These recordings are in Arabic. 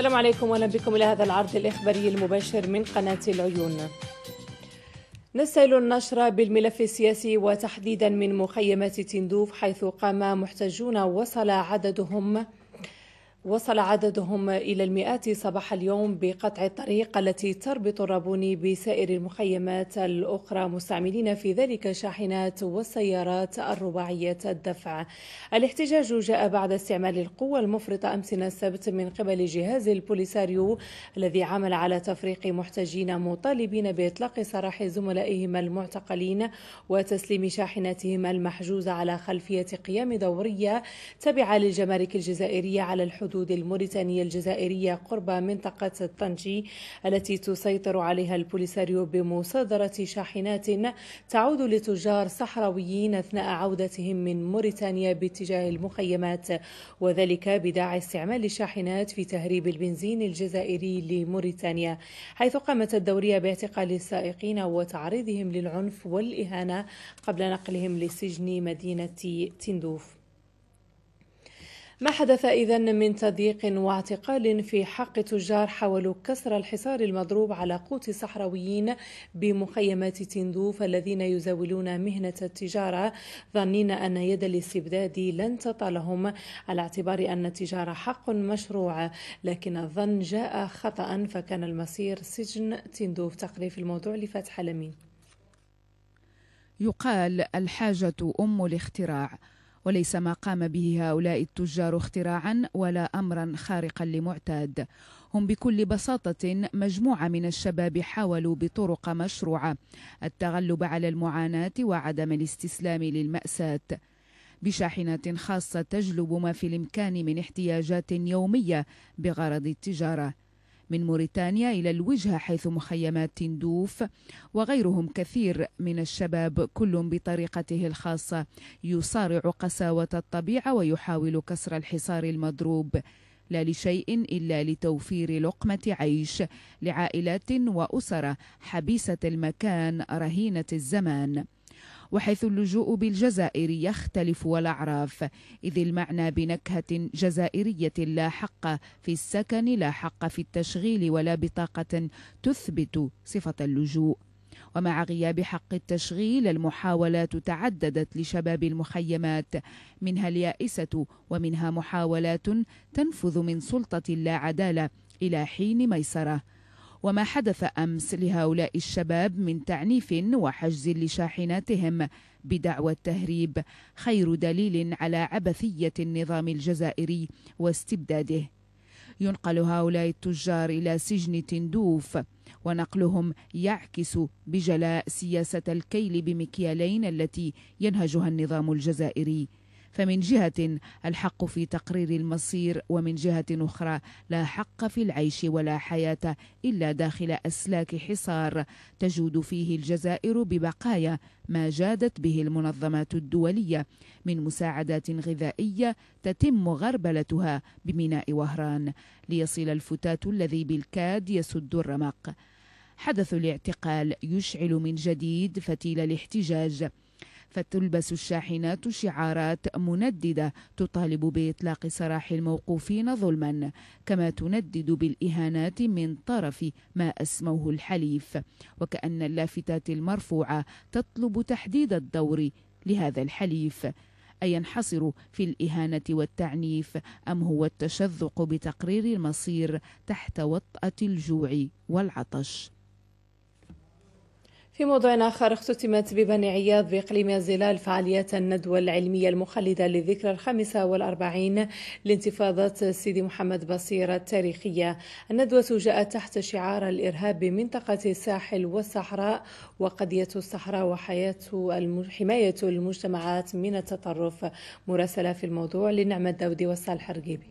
السلام عليكم وأهلا بكم إلى هذا العرض الإخباري المباشر من قناة العيون. نستهل النشر بالملف السياسي وتحديدا من مخيمات تندوف حيث قام محتجون وصل عددهم وصل عددهم إلى المئات صباح اليوم بقطع الطريق التي تربط الرابوني بسائر المخيمات الأخرى مستعملين في ذلك شاحنات والسيارات الرباعية الدفع. الاحتجاج جاء بعد استعمال القوة المفرطة أمس السبت من قبل جهاز البوليساريو الذي عمل على تفريق محتجين مطالبين بإطلاق سراح زملائهم المعتقلين وتسليم شاحناتهم المحجوزة على خلفية قيام دورية تابعة للجمارك الجزائرية على الحدود. الحدود الموريتانية الجزائرية قرب منطقة الطنجي التي تسيطر عليها البوليساريو بمصادرة شاحنات تعود لتجار صحراويين أثناء عودتهم من موريتانيا باتجاه المخيمات وذلك بداعي استعمال الشاحنات في تهريب البنزين الجزائري لموريتانيا حيث قامت الدورية باعتقال السائقين وتعريضهم للعنف والإهانة قبل نقلهم لسجن مدينة تندوف. ما حدث إذا من تضييق واعتقال في حق تجار حاولوا كسر الحصار المضروب على قوت صحراويين بمخيمات تندوف الذين يزاولون مهنة التجارة ظنين أن يد الاستبداد لن تطالهم. على اعتبار أن التجارة حق مشروع لكن الظن جاء خطأ فكان المصير سجن تندوف. تقرير في الموضوع لفتح لمين. يقال الحاجة أم الاختراع. وليس ما قام به هؤلاء التجار اختراعا ولا امرا خارقا لمعتاد. هم بكل بساطة مجموعة من الشباب حاولوا بطرق مشروعة التغلب على المعاناة وعدم الاستسلام للمأساة. بشاحنات خاصة تجلب ما في الإمكان من احتياجات يومية بغرض التجارة. من موريتانيا إلى الوجهة حيث مخيمات تندوف وغيرهم كثير من الشباب كل بطريقته الخاصة يصارع قساوة الطبيعة ويحاول كسر الحصار المضروب. لا لشيء إلا لتوفير لقمة عيش لعائلات وأسر حبيسة المكان رهينة الزمان. وحيث اللجوء بالجزائر يختلف الأعراف إذ المعنى بنكهة جزائرية لا حق في السكن لا حق في التشغيل ولا بطاقة تثبت صفة اللجوء. ومع غياب حق التشغيل المحاولات تعددت لشباب المخيمات. منها اليائسة ومنها محاولات تنفذ من سلطة اللا عدالة إلى حين ميسرة. وما حدث أمس لهؤلاء الشباب من تعنيف وحجز لشاحناتهم بدعوى التهريب خير دليل على عبثية النظام الجزائري واستبداده. ينقل هؤلاء التجار إلى سجن تندوف ونقلهم يعكس بجلاء سياسة الكيل بمكيالين التي ينهجها النظام الجزائري. فمن جهة الحق في تقرير المصير ومن جهة أخرى لا حق في العيش ولا حياة إلا داخل أسلاك حصار. تجود فيه الجزائر ببقايا ما جادت به المنظمات الدولية. من مساعدات غذائية تتم غربلتها بميناء وهران. ليصل الفتات الذي بالكاد يسد الرمق. حدث الاعتقال يشعل من جديد فتيل الاحتجاج. فتلبس الشاحنات شعارات منددة تطالب بإطلاق سراح الموقوفين ظلما كما تندد بالإهانات من طرف ما أسموه الحليف. وكأن اللافتات المرفوعة تطلب تحديد الدور لهذا الحليف. أينحصر في الإهانة والتعنيف أم هو التشذق بتقرير المصير تحت وطأة الجوع والعطش؟ في موضوع آخر اختتمت ببني عياض بإقليم الزلال فعاليات الندوة العلمية المخلدة للذكرى الخامسة والأربعين لانتفاضة سيدي محمد بصير التاريخية. الندوة جاءت تحت شعار الإرهاب بمنطقة الساحل والصحراء وقضية الصحراء وحياة حماية المجتمعات من التطرف. مراسلة في الموضوع لنعمة داودي والصالح الرقيبي.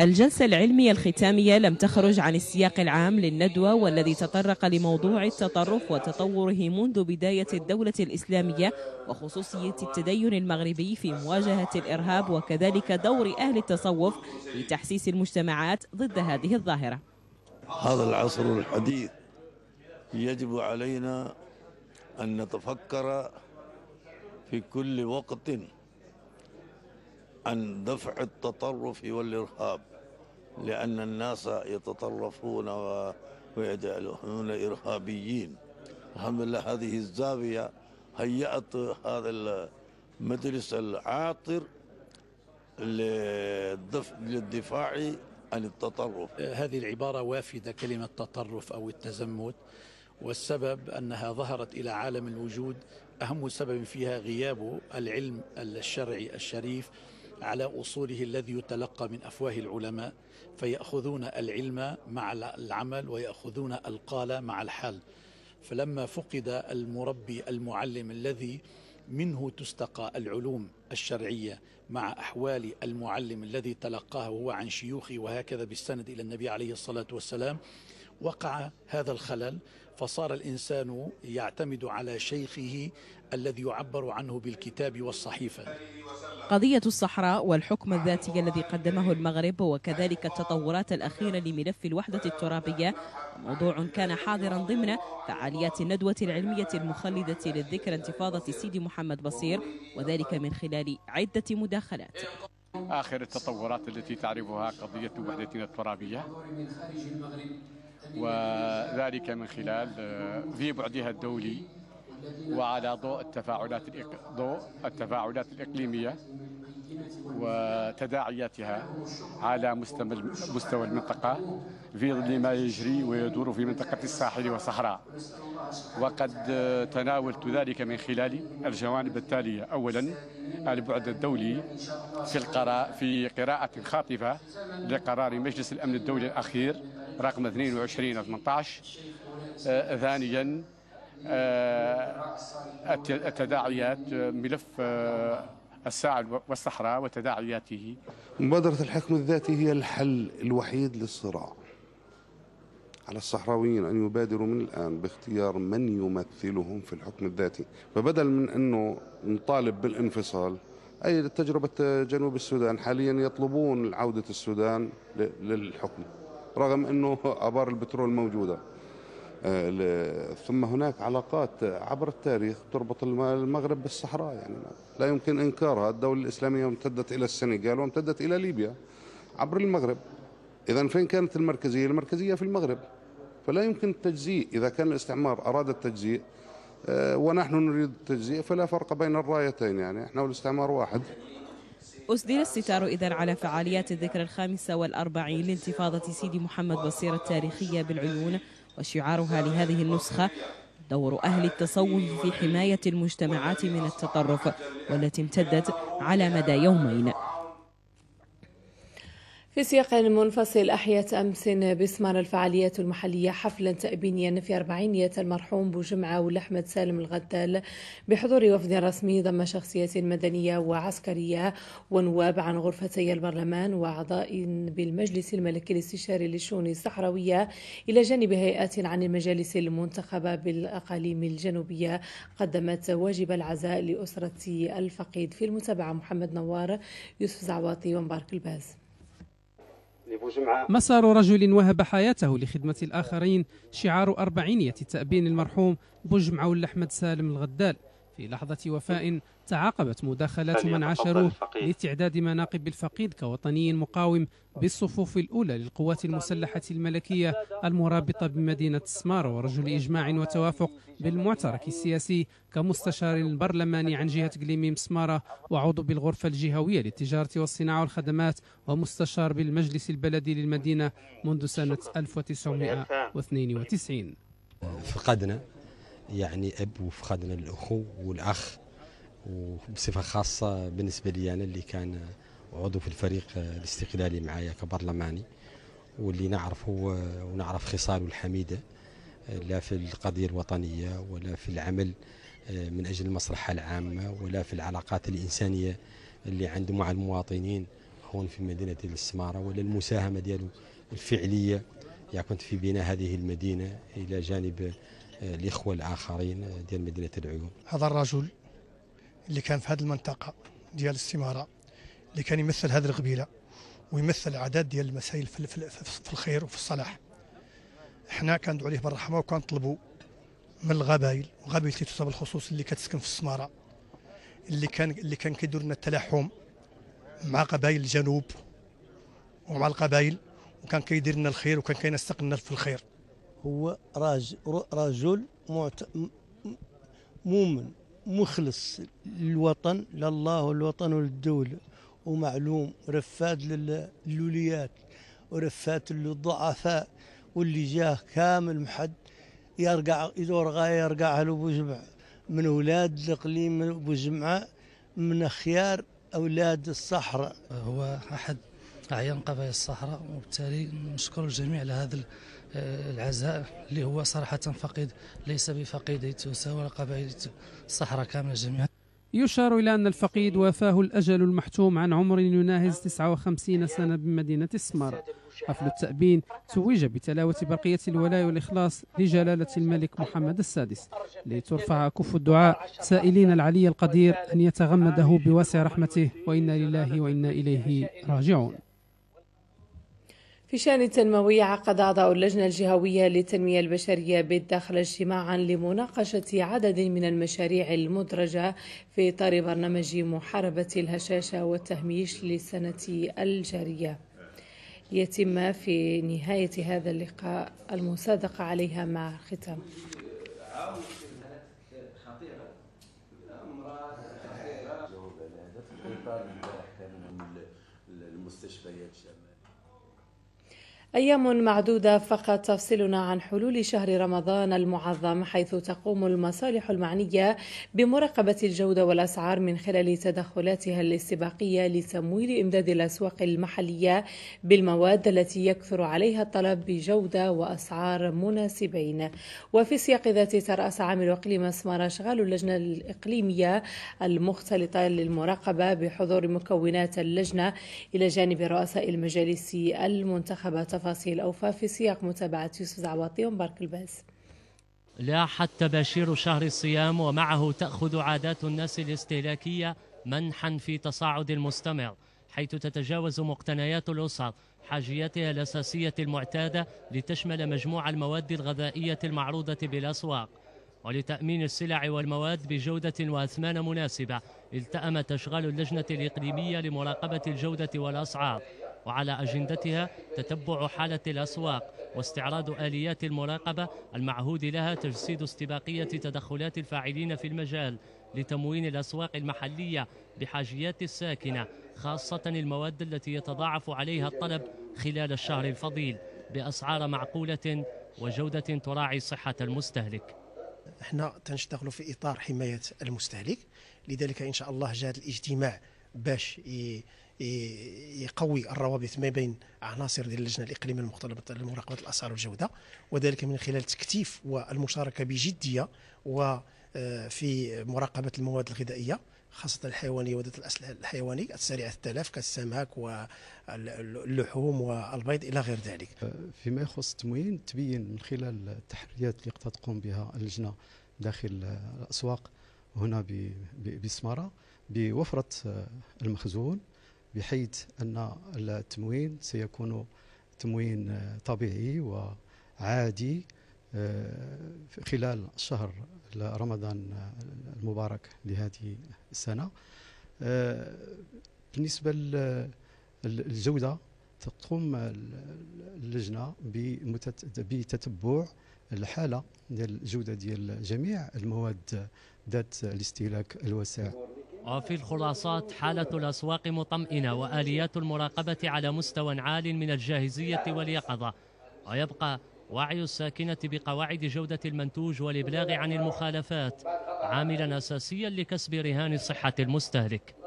الجلسة العلمية الختامية لم تخرج عن السياق العام للندوة والذي تطرق لموضوع التطرف وتطوره منذ بداية الدولة الإسلامية وخصوصية التدين المغربي في مواجهة الإرهاب وكذلك دور أهل التصوف في تحسيس المجتمعات ضد هذه الظاهرة. هذا العصر الحديث يجب علينا أن نتفكر في كل وقت عن دفع التطرف والإرهاب لأن الناس يتطرفون ويجعلون إرهابيين. الحمد لله هذه الزاوية هيأت هذا المجلس العاطر للدفاع عن التطرف. هذه العبارة وافدة كلمة تطرف أو التزمت والسبب أنها ظهرت إلى عالم الوجود. أهم سبب فيها غياب العلم الشرعي الشريف على أصوله الذي يتلقى من أفواه العلماء فيأخذون العلم مع العمل ويأخذون القال مع الحال. فلما فقد المربي المعلم الذي منه تستقى العلوم الشرعية مع أحوال المعلم الذي تلقاه هو عن شيوخه وهكذا بالسند إلى النبي عليه الصلاة والسلام وقع هذا الخلل فصار الإنسان يعتمد على شيخه الذي يعبر عنه بالكتاب والصحيفة. قضية الصحراء والحكم الذاتي الذي قدمه المغرب وكذلك التطورات الأخيرة لملف الوحدة الترابية موضوع كان حاضرا ضمن فعاليات الندوة العلمية المخلدة للذكرى انتفاضة سيدي محمد بصير وذلك من خلال عدة مداخلات. آخر التطورات التي تعرفها قضية وحدتنا الترابية. وذلك من خلال ذي بعدها الدولي وعلى ضوء التفاعلات ضوء التفاعلات الإقليمية وتداعياتها على مستوى المنطقة في ظل ما يجري ويدور في منطقة الساحل والصحراء وقد تناولت ذلك من خلال الجوانب التالية. أولا البعد الدولي في القراء في قراءة خاطفة لقرار مجلس الأمن الدولي الأخير رقم 22 18 آه ثانيا آه التداعيات ملف آه الساعة والصحراء وتداعياته. مبادرة الحكم الذاتي هي الحل الوحيد للصراع. على الصحراويين أن يبادروا من الآن باختيار من يمثلهم في الحكم الذاتي. فبدل من أنه نطالب بالانفصال أي تجربة جنوب السودان حاليا يطلبون عودة السودان للحكم. رغم أنه أبار البترول موجودة. ثم هناك علاقات عبر التاريخ تربط المغرب بالصحراء. يعني لا يمكن إنكارها. الدولة الإسلامية امتدت إلى السنغال وامتدت إلى ليبيا عبر المغرب. إذا فين كانت المركزية؟ المركزية في المغرب. فلا يمكن التجزيء. إذا كان الاستعمار أراد التجزيء ونحن نريد التجزيء فلا فرق بين الرايتين. يعني إحنا والاستعمار واحد. أسدل الستار إذا على فعاليات الذكرى الخامسة والأربعين لانتفاضة سيدي محمد بصير التاريخية بالعيون وشعارها لهذه النسخة دور أهل التصوف في حماية المجتمعات من التطرف والتي امتدت على مدى يومين. في سياق منفصل أحيت أمس بسمار الفعاليات المحلية حفلا تأبينيا في أربعينية المرحوم بوجمعة والأحمد سالم الغدال بحضور وفد رسمي ضم شخصيات مدنية وعسكرية ونواب عن غرفتي البرلمان وأعضاء بالمجلس الملكي الاستشاري للشؤون الصحراوية إلى جانب هيئات عن المجالس المنتخبة بالأقاليم الجنوبية. قدمت واجب العزاء لأسرة الفقيد في المتابعة محمد نوار يوسف زعواطي ومبارك الباز. مسار رجل وهب حياته لخدمة الآخرين شعار أربعينية تأبين المرحوم بوجمعة والأحمد سالم الغدال. في لحظة وفاء تعاقبت مداخلات من عاشروه لتعداد مناقب الفقيد كوطني مقاوم بالصفوف الأولى للقوات المسلحة الملكية المرابطة بمدينة سمار ورجل إجماع وتوافق بالمعترك السياسي كمستشار برلماني عن جهة قليميم سمارة. وعضو بالغرفة الجهوية للتجارة والصناعة والخدمات ومستشار بالمجلس البلدي للمدينة منذ سنة 1992 فقدنا يعني أب وفقدنا الأخو والأخ وبصفة خاصة بالنسبة لي أنا اللي كان عضو في الفريق الاستقلالي معايا كبرلماني واللي نعرفه ونعرف خصاله الحميدة لا في القضية الوطنية ولا في العمل من أجل المصلحة العامة ولا في العلاقات الإنسانية اللي عنده مع المواطنين هون في مدينة السمارة ولا المساهمة ديالو الفعلية. يعني كنت في بناء هذه المدينة إلى جانب الإخوة الآخرين ديال مدينة العيون. هذا الرجل اللي كان في هذه المنطقة ديال السمارة اللي كان يمثل هذه القبيلة ويمثل عدد ديال المسائل في, في الخير وفي الصلاح إحنا كندعو عليه بالرحمة وكنطلبوا من القبائل وقبيلة تيتوسا بالخصوص اللي كتسكن في السمارة اللي كان اللي كان كيدير لنا التلاحم مع قبائل الجنوب ومع القبائل وكان كيدير لنا الخير وكان كينسق لنا في الخير هو رجل. مؤمن مخلص للوطن لله والوطن وللدولة ومعلوم رفاد للوليات ورفات للضعفاء واللي جاه كامل محد يرقع يدور غاية يرقع له بوجمع من أولاد الإقليم بوجمعة من خيار أولاد الصحراء. هو أحد أعيان قبائل الصحراء وبالتالي نشكر الجميع على هذا العزاء اللي هو صراحة فقيد ليس بفقيد توسا ولا قبائل الصحراء كاملة جميعا. يشار إلى أن الفقيد وافاه الأجل المحتوم عن عمر يناهز 59 سنة بمدينة السمارة حفل التأبين توج بتلاوة برقية الولاء والإخلاص لجلالة الملك محمد السادس لترفع كف الدعاء سائلين العلي القدير أن يتغمده بواسع رحمته وإنا لله وإنا إليه راجعون. في شأن تنموي عقد أعضاء اللجنة الجهوية للتنمية البشرية بالداخل اجتماعا لمناقشة عدد من المشاريع المدرجة في إطار برنامج محاربة الهشاشة والتهميش للسنة الجارية. يتم في نهاية هذا اللقاء المصادقة عليها مع ختام المستشفيات أيام معدودة فقط تفصلنا عن حلول شهر رمضان المعظم حيث تقوم المصالح المعنية بمراقبة الجودة والأسعار من خلال تدخلاتها الاستباقية لتمويل إمداد الأسواق المحلية بالمواد التي يكثر عليها الطلب بجودة وأسعار مناسبين. وفي سياق ذات ترأس عامل إقليم أسمار أشغال اللجنة الإقليمية المختلطة للمراقبة بحضور مكونات اللجنة إلى جانب رؤساء المجالس المنتخبة تفاصيل أوفى في سياق متابعة يوسف زعواطي ومبارك الباز لاح التباشير شهر الصيام ومعه تأخذ عادات الناس الاستهلاكية منحا في تصاعد مستمر حيث تتجاوز مقتنيات الأسر حاجياتها الأساسية المعتادة لتشمل مجموع المواد الغذائية المعروضة بالأسواق. ولتأمين السلع والمواد بجودة وأثمان مناسبة التأمت أشغال اللجنة الإقليمية لمراقبة الجودة والأسعار. وعلى أجندتها تتبع حالة الأسواق واستعراض آليات المراقبة المعهود لها تجسيد استباقية تدخلات الفاعلين في المجال لتموين الأسواق المحلية بحاجيات الساكنة خاصة المواد التي يتضاعف عليها الطلب خلال الشهر الفضيل بأسعار معقولة وجودة تراعي صحة المستهلك. إحنا تنشتغل في إطار حماية المستهلك لذلك إن شاء الله جاء الاجتماع باش يقوي الروابط ما بين عناصر ديال اللجنة الإقليمية المختلطة لمراقبة الأسعار والجودة وذلك من خلال التكثيف والمشاركة بجدية وفي مراقبة المواد الغذائية خاصة الحيوانية وذات الأسل الحيواني السريعة التلف كالسمك واللحوم والبيض إلى غير ذلك. فيما يخص التموين تبين من خلال التحريات اللي قد تقوم بها اللجنة داخل الأسواق هنا بسمارة بوفرة المخزون بحيث أن التموين سيكون تموين طبيعي وعادي آه، خلال شهر رمضان المبارك لهذه السنة. آه، بالنسبة للجودة تقوم اللجنة بتتبع الحالة ديال الجودة ديال جميع المواد ذات الاستهلاك الواسع. وفي الخلاصات حالة الأسواق مطمئنة وآليات المراقبة على مستوى عال من الجاهزية واليقظة. ويبقى وعي الساكنة بقواعد جودة المنتوج والإبلاغ عن المخالفات عاملا أساسيا لكسب رهان صحة المستهلك.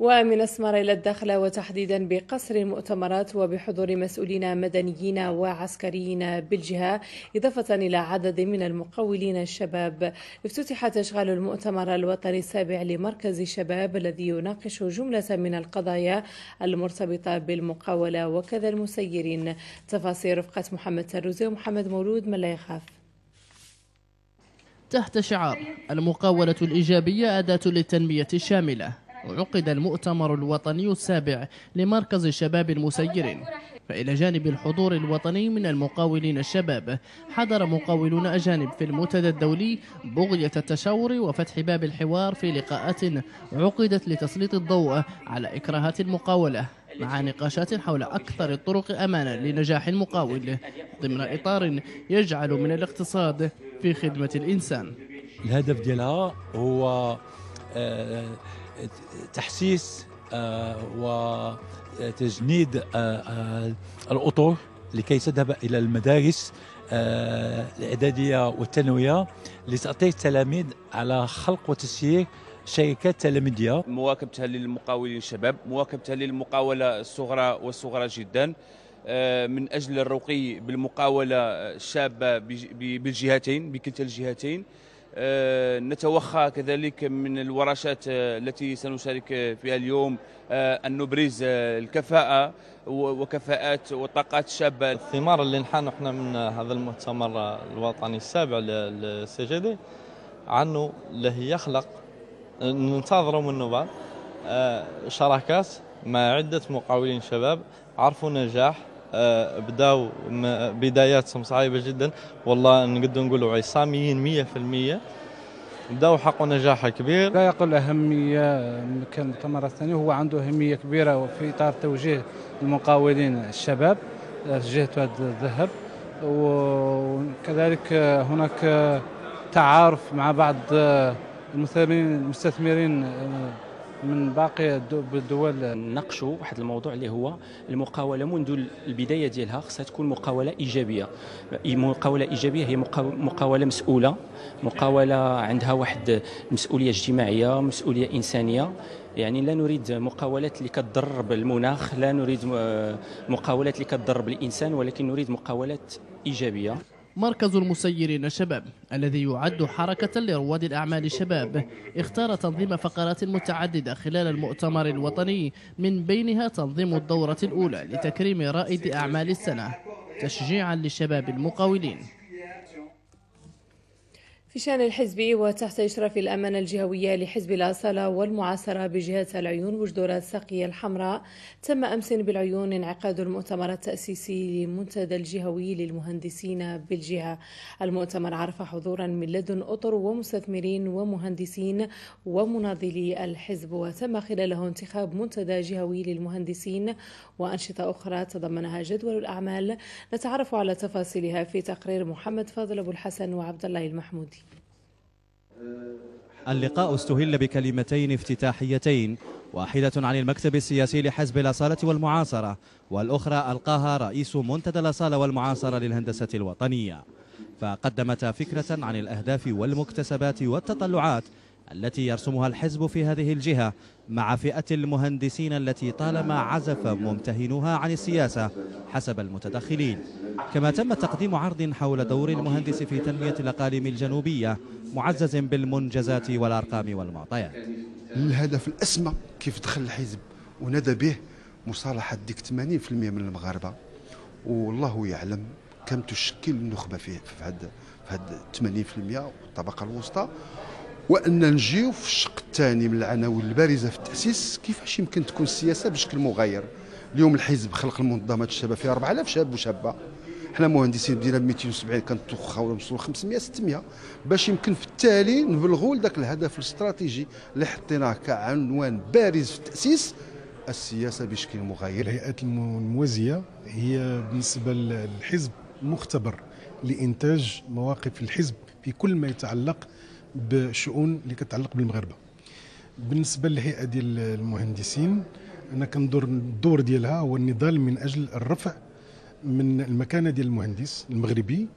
ومن أسمر إلى الداخلة وتحديدا بقصر المؤتمرات وبحضور مسؤولين مدنيين وعسكريين بالجهة إضافة إلى عدد من المقاولين الشباب. افتتحت أشغال المؤتمر الوطني السابع لمركز الشباب الذي يناقش جملة من القضايا المرتبطة بالمقاولة وكذا المسيرين. تفاصيل رفقة محمد تروزي ومحمد مولود من لا يخاف. تحت شعار المقاولة الإيجابية أداة للتنمية الشاملة. عقد المؤتمر الوطني السابع لمركز شباب المسيرين. فإلى جانب الحضور الوطني من المقاولين الشباب حضر مقاولون أجانب في المنتدى الدولي بغية التشاور وفتح باب الحوار في لقاءات عقدت لتسليط الضوء على إكراهات المقاولة مع نقاشات حول أكثر الطرق أمانا لنجاح المقاول ضمن إطار يجعل من الاقتصاد في خدمة الإنسان. الهدف ديالها هو آه، تحسيس آه، وتجنيد آه، الأطر لكي تذهب إلى المدارس الإعدادية والثانوية. لتعطي التلاميذ على خلق وتسيير شركات تلاميذية. مواكبتها للمقاولين الشباب مواكبتها للمقاولة الصغرى والصغرى جدا. آه، من أجل الرقي بالمقاولة الشابة بالجهتين بكلتا الجهتين. آه، نتوخى كذلك من الورشات آه، التي سنشارك فيها اليوم أن نبرز الكفاءة وكفاءات وطاقات الشابة الثمار اللي نحن إحنا من هذا المؤتمر الوطني السابع للسي جي دي عنه اللي يخلق ننتظروا منه آه، شراكات مع عدة مقاولين شباب عرفوا نجاح. آه، بداوا بداياتهم صعيبة جدا. والله نقدر نقولوا عصاميين 100% بداوا حقوا نجاح كبير. لا يقل أهمية كان المؤتمر الثاني هو عنده أهمية كبيرة في إطار توجيه المقاولين الشباب جهة الذهب. وكذلك هناك تعارف مع بعض المستثمرين المستثمرين آه، من باقي الدول نناقشوا واحد الموضوع اللي هو المقاولة. منذ البداية ديالها خصها تكون مقاولة إيجابية. مقاولة إيجابية هي مقاولة مسؤولة. مقاولة عندها واحد مسؤولية اجتماعية مسؤولية إنسانية. يعني لا نريد مقاولات اللي كتضر بالمناخ لا نريد مقاولات اللي كتضر بالانسان ولكن نريد مقاولات إيجابية. مركز المسيرين الشباب الذي يعد حركة لرواد الأعمال الشباب اختار تنظيم فقرات متعددة خلال المؤتمر الوطني من بينها تنظيم الدورة الأولى لتكريم رائد أعمال السنة تشجيعا للشباب المقاولين. في شان الحزب وتحت إشراف الأمانة الجهوية لحزب الأصالة والمعاصرة بجهة العيون وجدورة الساقية الحمراء تم أمس بالعيون انعقاد المؤتمر التأسيسي للمنتدى الجهوي للمهندسين بالجهة. المؤتمر عرف حضورا من لدن أطر ومستثمرين ومهندسين ومناضلي الحزب وتم خلاله انتخاب منتدى جهوي للمهندسين. وأنشطة أخرى تضمنها جدول الأعمال. نتعرف على تفاصيلها في تقرير محمد فاضل أبو الحسن وعبد الله المحمودي. اللقاء استهل بكلمتين افتتاحيتين واحدة عن المكتب السياسي لحزب الأصالة والمعاصرة والأخرى ألقاها رئيس منتدى الأصالة والمعاصرة للهندسة الوطنية. فقدمتا فكرة عن الأهداف والمكتسبات والتطلعات التي يرسمها الحزب في هذه الجهة مع فئة المهندسين التي طالما عزف ممتهنوها عن السياسة حسب المتدخلين. كما تم تقديم عرض حول دور المهندس في تنمية الأقاليم الجنوبية معزز بالمنجزات والأرقام والمعطيات. الهدف الأسمى كيف دخل الحزب وندى به مصالحة ديك 80% من المغاربة. والله يعلم كم تشكل النخبة في هذا في هذا 80% والطبقة الوسطى. وأن نجيو في الشق الثاني من العناوين البارزة في التأسيس كيفاش يمكن تكون السياسة بشكل مغاير؟ اليوم الحزب خلق المنظمات الشباب فيها 4000 شاب وشابة. حنا مهندسين بدينا ب 270 كنتوخاو نوصلوا 500 600 باش يمكن في التالي نبلغوا لذاك الهدف الاستراتيجي اللي حطيناه كعنوان بارز في التأسيس السياسة بشكل مغاير. الهيئات الموازية هي بالنسبة للحزب مختبر لإنتاج مواقف الحزب في كل ما يتعلق بشؤون اللي كتعلق بالمغاربة. بالنسبة للهيئة ديال المهندسين أنا كندور الدور ديالها هو النضال من أجل الرفع من المكانه ديال المهندس المغربي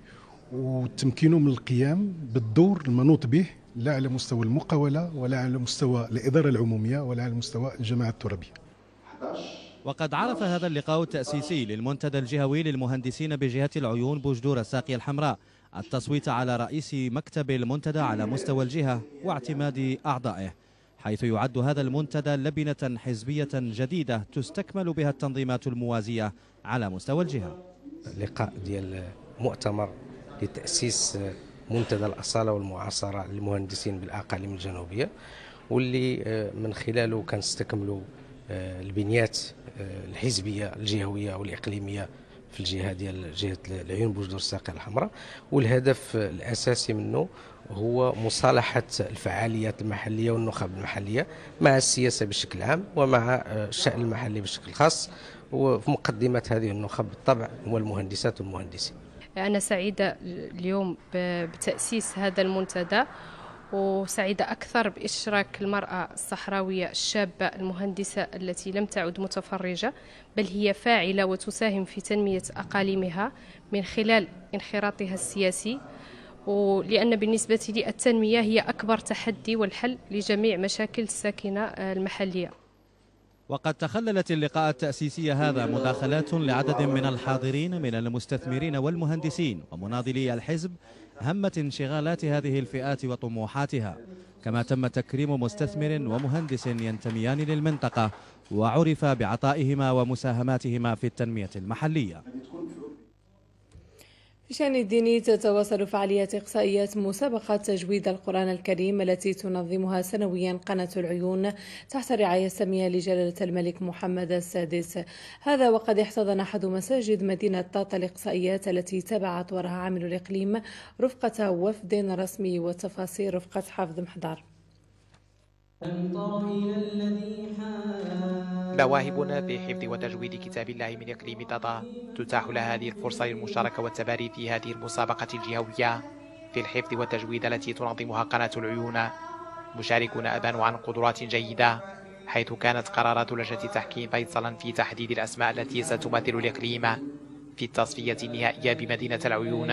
وتمكينه من القيام بالدور المنوط به لا على مستوى المقاولة ولا على مستوى الإدارة العمومية ولا على مستوى الجماعة الترابية. وقد عرف هذا اللقاء التأسيسي للمنتدى الجهوي للمهندسين بجهة العيون بوجدور الساقية الحمراء. التصويت على رئيس مكتب المنتدى على مستوى الجهة واعتماد أعضائه. حيث يعد هذا المنتدى لبنة حزبية جديدة تستكمل بها التنظيمات الموازية على مستوى الجهة. لقاء ديال مؤتمر لتأسيس منتدى الأصالة والمعاصرة للمهندسين بالأقاليم الجنوبية واللي آه، من خلاله كنستكملوا آه، البنيات آه، الحزبية الجهوية والإقليمية في الجهة ديال جهة العيون بوجدور الساقية الحمراء والهدف الأساسي منه هو مصالحة الفعاليات المحلية والنخب المحلية مع السياسة بشكل عام ومع الشأن المحلي بشكل خاص وفي مقدمة هذه النخب بالطبع هو المهندسات والمهندسين. أنا سعيدة اليوم بتأسيس هذا المنتدى وسعيدة أكثر بإشراك المرأة الصحراوية الشابة المهندسة التي لم تعد متفرجة بل هي فاعلة وتساهم في تنمية أقاليمها من خلال انخراطها السياسي ولأن بالنسبة لي التنمية هي أكبر تحدي والحل لجميع مشاكل الساكنة المحلية. وقد تخللت اللقاء التأسيسي هذا مداخلات لعدد من الحاضرين من المستثمرين والمهندسين ومناضلي الحزب همت انشغالات هذه الفئات وطموحاتها. كما تم تكريم مستثمر ومهندس ينتميان للمنطقة وعرف بعطائهما ومساهماتهما في التنمية المحلية. في شأن الديني تتواصل فعاليات إقصائيات مسابقة تجويد القرآن الكريم التي تنظمها سنويا قناة العيون تحت رعاية سامية لجلالة الملك محمد السادس. هذا وقد احتضن أحد مساجد مدينة طاطا الإقصائيات التي تبعت وراها عامل الإقليم رفقة وفد رسمي وتفاصيل رفقة حافظ محضار مواهبنا في حفظ وتجويد كتاب الله من إقليم طاطا تتاح لها هذه الفرصة للمشاركة والتباري في هذه المسابقة الجهوية. في الحفظ والتجويد التي تنظمها قناة العيون. مشاركون أبانوا عن قدرات جيدة حيث كانت قرارات لجنة التحكيم فيصلا في تحديد الأسماء التي ستمثل الإقليم في التصفية النهائية بمدينة العيون.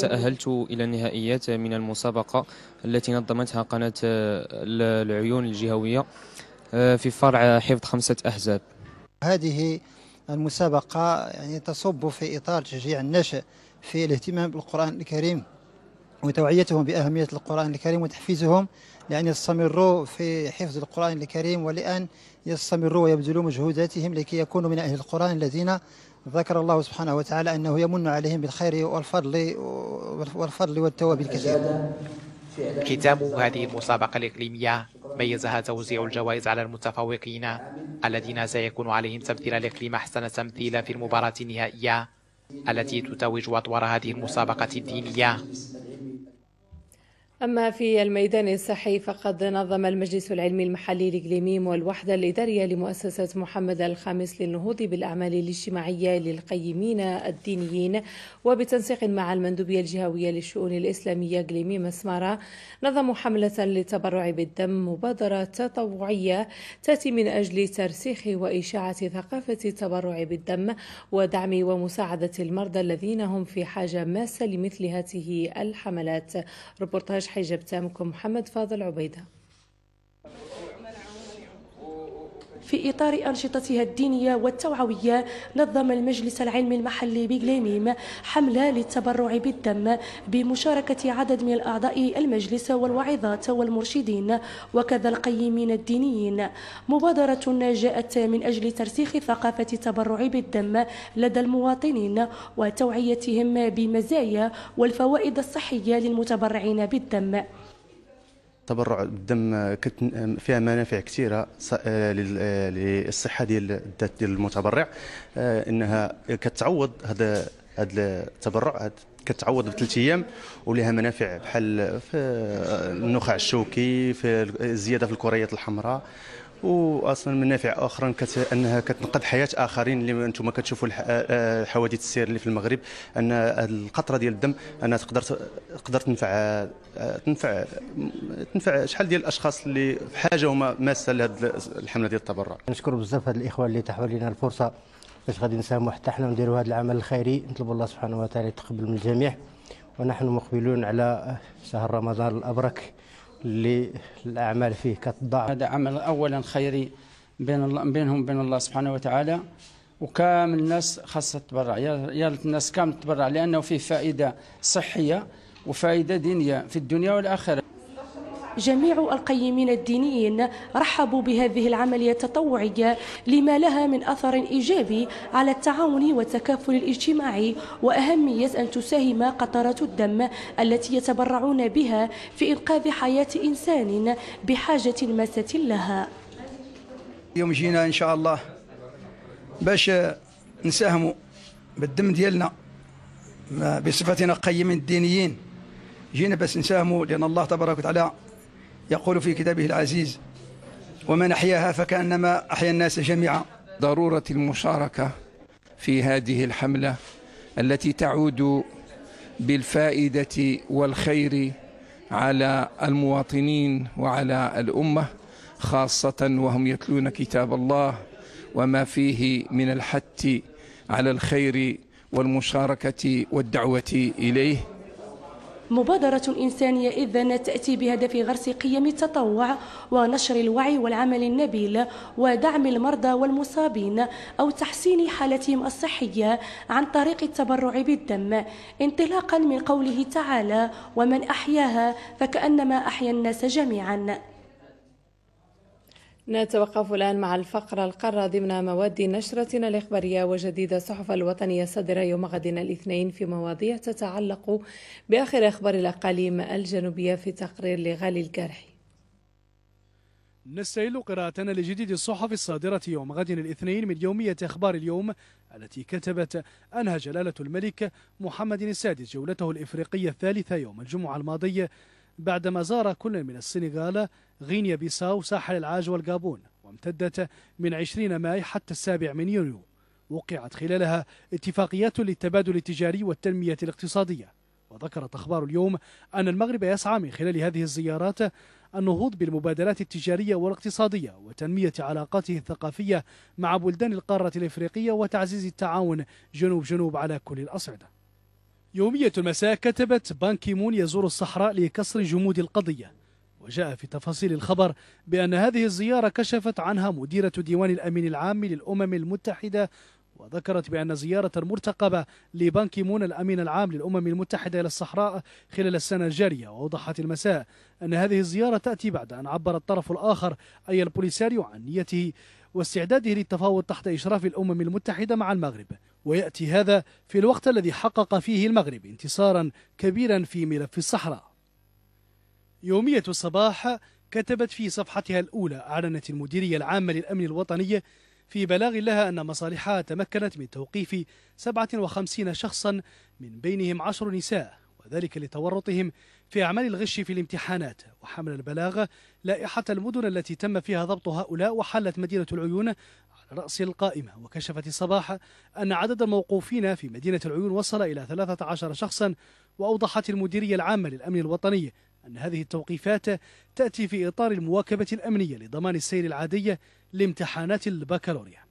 تأهلت إلى النهائيات من المسابقة التي نظمتها قناة العيون الجهوية آه، في فرع حفظ خمسة أحزاب. هذه المسابقة يعني تصب في إطار تشجيع النشء في الاهتمام بالقرآن الكريم وتوعيتهم بأهمية القرآن الكريم وتحفيزهم لأن يستمروا في حفظ القرآن الكريم ولأن يستمروا ويبذلوا مجهوداتهم لكي يكونوا من أهل القرآن الذين ذكر الله سبحانه وتعالى أنه يمن عليهم بالخير والفضل والفضل والتواب الكثير. ختام هذه المسابقة الإقليمية ميزها توزيع الجوائز على المتفوقين الذين سيكون عليهم تمثيل الإقليم أحسن تمثيل في المباراة النهائية التي تتوج أطوار هذه المسابقة الدينية. أما في الميدان الصحي فقد نظم المجلس العلمي المحلي الإقليمي والوحدة الإدارية لمؤسسة محمد الخامس للنهوض بالأعمال الاجتماعية للقيمين الدينيين وبتنسيق مع المندوبية الجهوية للشؤون الإسلامية إقليمي مسمارة نظموا حملة للتبرع بالدم مبادرة تطوعية تأتي من أجل ترسيخ وإشاعة ثقافة التبرع بالدم ودعم ومساعدة المرضى الذين هم في حاجة ماسة لمثل هذه الحملات. ريبورتاج حجب تامكم محمد فاضل عبيدة. في إطار أنشطتها الدينية والتوعوية نظم المجلس العلمي المحلي بقليميم حملة للتبرع بالدم بمشاركة عدد من الأعضاء المجلس والواعظات والمرشدين وكذا القيمين الدينيين. مبادرة جاءت من أجل ترسيخ ثقافة التبرع بالدم لدى المواطنين وتوعيتهم بمزايا والفوائد الصحية للمتبرعين بالدم. التبرع بالدم فيها منافع كثيرة آه، آه، للصحة ديال الذات ديال المتبرع. آه، إنها كتعوض هذا هذا التبرع كتعوض بثلاث أيام ولها منافع بحال في النخاع الشوكي في الزياده في الكريات الحمراء. واصلا منافع أخرى كت... أنها كتنقذ حياة آخرين اللي أنتم كتشوفوا الحوادث السير اللي في المغرب. أن القطرة ديال الدم أنها تقدر تقدر تنفع تنفع تنفع شحال ديال الأشخاص اللي في حاجة هما ماسه لهذه الحملة ديال التبرع؟ نشكر بزاف هاد الاخوه اللي تحوا لنا الفرصة باش غادي نساهموا حتى حنا نديروا هذا العمل الخيري. نطلب الله سبحانه وتعالى يتقبل من الجميع ونحن مقبلون على شهر رمضان الأبرك. اللي الاعمال فيه كتضاعف هذا عمل اولا خيري بين الله بينهم وبين الله سبحانه وتعالى وكامل الناس خاصة تتبرع يا الناس كامل تتبرع لأنه فيه فائدة صحية وفائدة دينية في الدنيا والآخرة. جميع القيمين الدينيين رحبوا بهذه العملية التطوعية لما لها من أثر إيجابي على التعاون والتكافل الاجتماعي وأهمية أن تساهم قطرات الدم التي يتبرعون بها في إنقاذ حياة إنسان بحاجة ماسة لها. اليوم جينا إن شاء الله باش نساهموا بالدم ديالنا بصفتنا قيمين دينيين جينا بس نساهموا لأن الله تبارك وتعالى يقول في كتابه العزيز ومن أحياها فكأنما أحيا الناس جميعا. ضرورة المشاركة في هذه الحملة التي تعود بالفائدة والخير على المواطنين وعلى الأمة خاصة وهم يتلون كتاب الله وما فيه من الحث على الخير والمشاركة والدعوة إليه. مبادرة إنسانية إذن تأتي بهدف غرس قيم التطوع ونشر الوعي والعمل النبيل ودعم المرضى والمصابين أو تحسين حالتهم الصحية عن طريق التبرع بالدم. انطلاقا من قوله تعالى ومن أحياها فكأنما أحيا الناس جميعا نتوقف الآن مع الفقرة القارة ضمن مواد نشرتنا الإخبارية وجديد الصحف الوطنية صادرة يوم غد الاثنين في مواضيع تتعلق بآخر أخبار الأقاليم الجنوبية في تقرير لغالي الجرحي نستهل قراءتنا لجديد الصحف الصادرة يوم غد الاثنين من يومية أخبار اليوم التي كتبت أنهى جلالة الملك محمد السادس جولته الإفريقية الثالثة يوم الجمعة الماضية بعدما زار كل من السنغال غينيا بيساو ساحل العاج والجابون وامتدت من 20 ماي حتى السابع من يونيو. وقعت خلالها اتفاقيات للتبادل التجاري والتنمية الاقتصادية. وذكرت أخبار اليوم أن المغرب يسعى من خلال هذه الزيارات النهوض بالمبادلات التجارية والاقتصادية وتنمية علاقاته الثقافية مع بلدان القارة الإفريقية وتعزيز التعاون جنوب جنوب على كل الأصعدة. يومية المساء كتبت بان كي مون يزور الصحراء لكسر جمود القضية. وجاء في تفاصيل الخبر بأن هذه الزيارة كشفت عنها مديرة ديوان الأمين العام للأمم المتحدة وذكرت بأن زيارة مرتقبة لبان كي مون الأمين العام للأمم المتحدة إلى الصحراء خلال السنة الجارية. وأوضحت المساء أن هذه الزيارة تأتي بعد أن عبر الطرف الآخر أي البوليساريو عن نيته واستعداده للتفاوض تحت إشراف الأمم المتحدة مع المغرب. ويأتي هذا في الوقت الذي حقق فيه المغرب انتصارا كبيرا في ملف الصحراء. يومية الصباح كتبت في صفحتها الأولى أعلنت المديرية العامة للأمن الوطني في بلاغ لها أن مصالحها تمكنت من توقيف 57 شخصا من بينهم عشر نساء وذلك لتورطهم في أعمال الغش في الامتحانات وحمل البلاغ لائحة المدن التي تم فيها ضبط هؤلاء وحلت مدينة العيون على رأس القائمة. وكشفت الصباح أن عدد الموقوفين في مدينة العيون وصل إلى 13 شخصا وأوضحت المديرية العامة للأمن الوطني أن هذه التوقيفات تأتي في إطار المواكبة الأمنية لضمان السير العادي لامتحانات البكالوريا.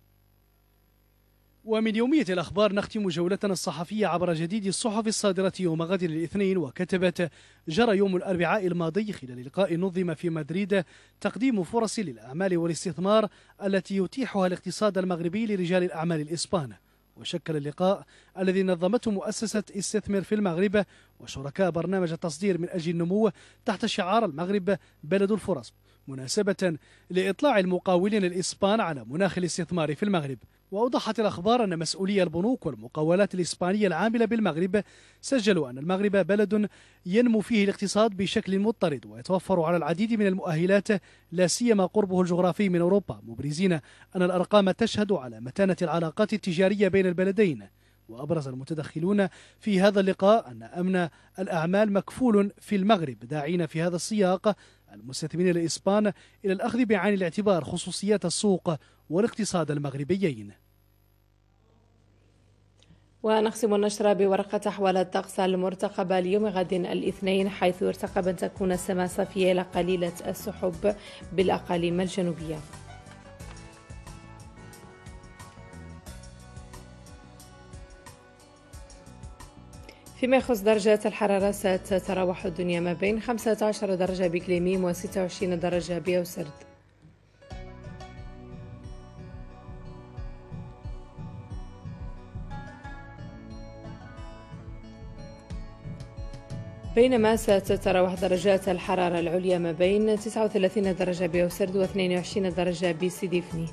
ومن يومية الأخبار نختم جولتنا الصحفية عبر جديد الصحف الصادرة يوم غد الاثنين وكتبت جرى يوم الأربعاء الماضي خلال لقاء نظم في مدريد تقديم فرص للأعمال والاستثمار التي يتيحها الاقتصاد المغربي لرجال الأعمال الإسبان وشكل اللقاء الذي نظمته مؤسسة استثمر في المغرب وشركاء برنامج التصدير من أجل النمو تحت شعار المغرب بلد الفرص مناسبة لإطلاع المقاولين الإسبان على مناخ الاستثمار في المغرب. وأوضحت الأخبار أن مسؤولي البنوك والمقاولات الإسبانية العاملة بالمغرب سجلوا أن المغرب بلد ينمو فيه الاقتصاد بشكل مضطرد ويتوفر على العديد من المؤهلات لا سيما قربه الجغرافي من أوروبا. مبرزين أن الأرقام تشهد على متانة العلاقات التجارية بين البلدين. وأبرز المتدخلون في هذا اللقاء أن أمن الأعمال مكفول في المغرب. داعين في هذا السياق المستثمرين الإسبان إلى الأخذ بعين الاعتبار خصوصيات السوق والاقتصاد المغربيين. ونختم النشرة بورقة أحوال الطقس المرتقبة اليوم غد الاثنين حيث يرتقب أن تكون السماء صافية إلى قليلة السحب بالأقاليم الجنوبية. فيما يخص درجات الحرارة ستتراوح الدنيا ما بين 15 درجة بكليميم و 26 درجة بأوسرد. بينما ستتراوح درجات الحرارة العليا ما بين 39 درجة بأوسرد و 22 درجة بسيديفني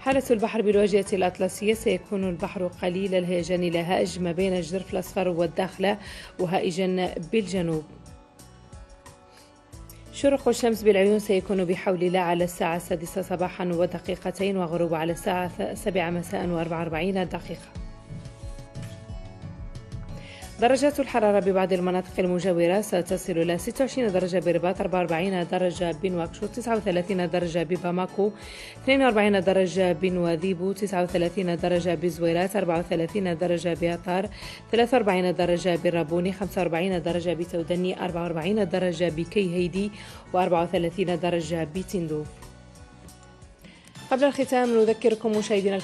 حالة البحر بالواجهة الأطلسية سيكون البحر قليل الهيجان إلى هائج ما بين الجرف الأصفر والداخلة وهائجا بالجنوب. شروق الشمس بالعيون سيكون بحول الله على الساعة السادسة صباحا ودقيقتين وغروب على الساعة سبعة مساء وأربع وأربعين دقيقة. درجات الحرارة ببعض المناطق المجاورة ستصل إلى 26 درجة برباط 44 درجة بنواكشوط 39 درجة بباماكو 42 درجة بنواذيبو 39 درجة بزويرات 34 درجة بأطار 43 درجة برابوني 45 درجة بتودني 44 درجة بكي هيدي و34 درجة بتندوف قبل الختام نذكركم مشاهدينا